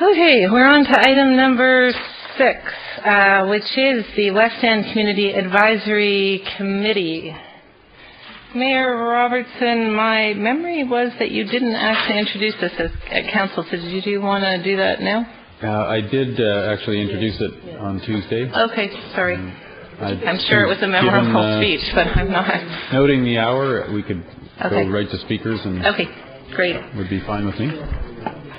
Okay, we're on to item number six, uh, which is the West End Community Advisory Committee. Mayor Robertson, my memory was that you didn't actually introduce this as at council, so did you want to do that now? Uh, I did uh, actually introduce it on Tuesday. Okay, sorry. I- I'm sure it was a memorable given, uh, speech, but I'm not. Noting the hour, we could Okay. go right to speakers and Okay, great. would be fine with me.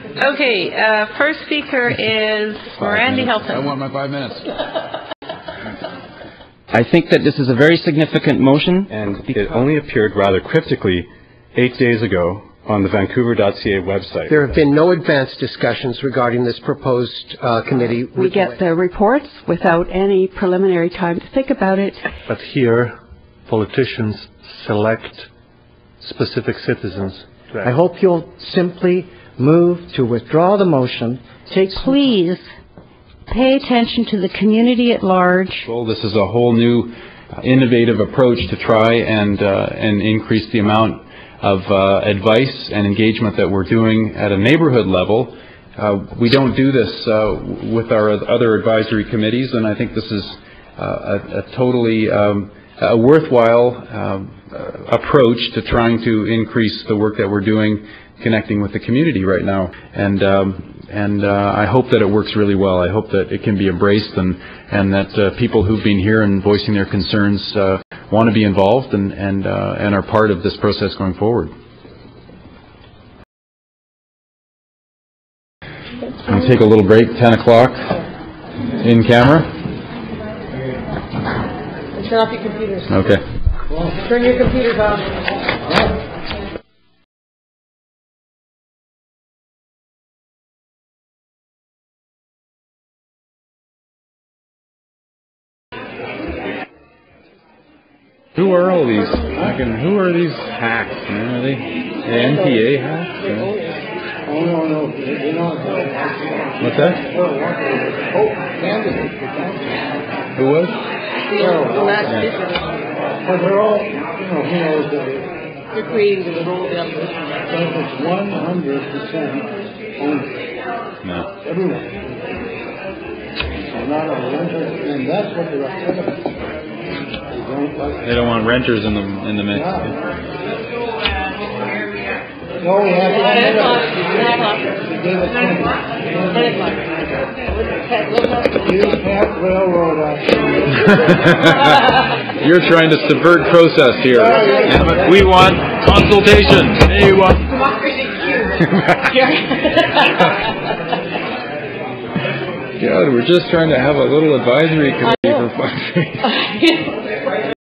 Okay, uh, first speaker is Randy Five minutes. I want my five minutes. I think that this is a very significant motion. and it only appeared rather cryptically eight days ago on the Vancouver.ca website. There have been no advanced discussions regarding this proposed uh, committee. We with- get the reports without any preliminary time to think about it. But here, politicians select specific citizens. To I hope you'll simply move to withdraw the motion. Take please pay attention to the community at large. Well, this is a whole new uh, innovative approach to try and, uh, and increase the amount of uh, advice and engagement that we're doing at a neighborhood level. Uh, We don't do this uh, with our other advisory committees, and I think this is uh, a a totally um, a worthwhile um, uh, approach to trying to increase the work that we're doing connecting with the community right now. And um, and uh, I hope that it works really well. I hope that it can be embraced and and that uh, people who've been here and voicing their concerns uh, want to be involved and and uh, and are part of this process going forward. I'll take a little break. Ten o'clock in camera. Turn off your computers. Okay. Turn your computers off. Who are all these? Fucking, who are these hacks? Man? Are they the NPA hacks? Oh, no, no, they're not. What's that? Who was? But they're all, you know, who knows, uh, They're creating the role of the it's one hundred percent ownership, No. everyone. So not a renter, and that's what they're upset about. They don't like. They don't want renters in the in the mix. No, we have. Ten o'clock, ten They us. Use Pat Railroad out You're trying to subvert process here. We want consultation. Hey, we want. God, we're just trying to have a little advisory committee for.